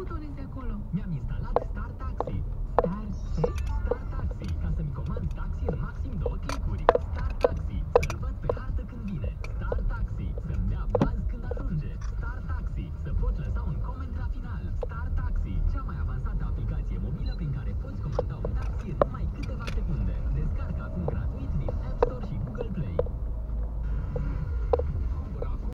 buton este acolo? Mi-am instalat Star Taxi. Star Taxi? Star